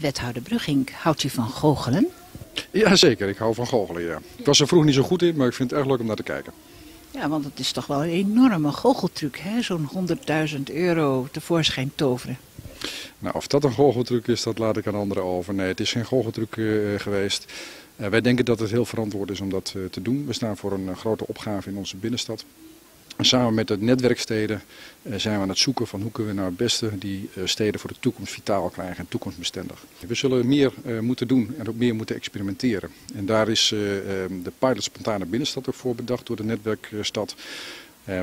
Wethouder Brugging, houdt u van goochelen? Ja, zeker. Ik hou van goochelen, ja. Ik was er vroeg niet zo goed in, maar ik vind het erg leuk om naar te kijken. Ja, want het is toch wel een enorme goocheltruc, hè? Zo'n 100.000 euro tevoorschijn toveren. Nou, of dat een goocheltruc is, dat laat ik aan anderen over. Nee, het is geen goocheltruc uh, geweest. Uh, wij denken dat het heel verantwoord is om dat uh, te doen. We staan voor een grote opgave in onze binnenstad. En samen met de netwerksteden zijn we aan het zoeken van hoe kunnen we nou het beste die steden voor de toekomst vitaal krijgen en toekomstbestendig. We zullen meer moeten doen en ook meer moeten experimenteren. En daar is de pilot spontane binnenstad ook voor bedacht door de netwerkstad.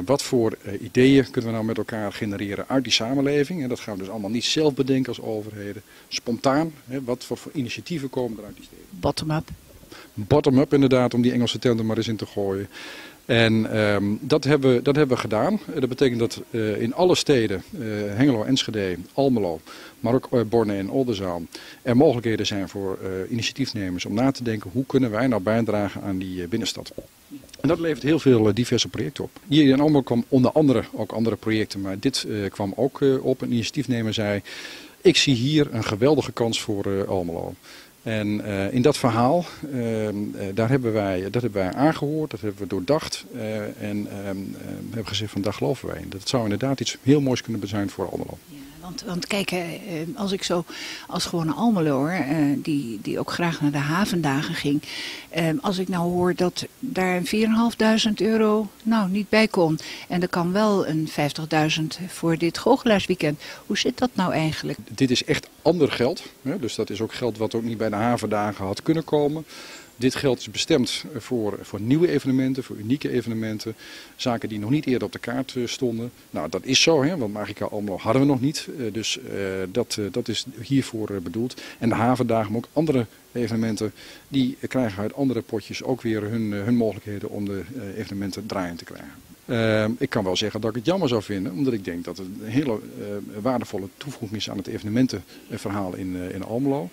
Wat voor ideeën kunnen we nou met elkaar genereren uit die samenleving? En dat gaan we dus allemaal niet zelf bedenken als overheden. Spontaan, hè, wat voor, voor initiatieven komen er uit die steden? Bottom-up. Bottom-up inderdaad, om die Engelse term er maar eens in te gooien. En um, dat, hebben, we, dat hebben we gedaan. Dat betekent dat uh, in alle steden, uh, Hengelo, Enschede, Almelo, maar ook Borne en Oldenzaal, er mogelijkheden zijn voor initiatiefnemers om na te denken hoe kunnen wij nou bijdragen aan die binnenstad. En dat levert heel veel diverse projecten op. Hier in Almelo kwam onder andere ook andere projecten, maar dit kwam ook op. Een initiatiefnemer zei, ik zie hier een geweldige kans voor Almelo. En uh, in dat verhaal, uh, daar hebben wij, dat hebben wij aangehoord, dat hebben we doordacht. Uh, en hebben gezegd van daar geloven wij in. Dat zou inderdaad iets heel moois kunnen zijn voor Almelo. Ja, want, want kijk, als ik zo als gewone Almeloer, die, die ook graag naar de havendagen ging. als ik nou hoor dat daar 4.500 euro nou niet bij kon. En er kan wel een 50.000 voor dit goochelaarsweekend. Hoe zit dat nou eigenlijk? Dit is echt ander geld. Hè? Dus dat is ook geld wat ook niet bij de havendagen had kunnen komen. Dit geld is bestemd voor, voor nieuwe evenementen, voor unieke evenementen. Zaken die nog niet eerder op de kaart stonden. Nou, dat is zo, hè, want Magica Almelo hadden we nog niet. Dus uh, dat, dat is hiervoor bedoeld. En de havendagen, maar ook andere evenementen, die krijgen uit andere potjes ook weer hun, hun mogelijkheden om de evenementen draaiend te krijgen. Uh, ik kan wel zeggen dat ik het jammer zou vinden, omdat ik denk dat het een hele uh, waardevolle toevoeging is aan het evenementenverhaal in, uh, in Almelo.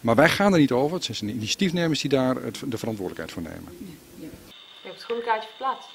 Maar wij gaan er niet over. Het zijn de initiatiefnemers die daar de verantwoordelijkheid voor nemen. Ja. Je hebt het groene kaartje verplaatst.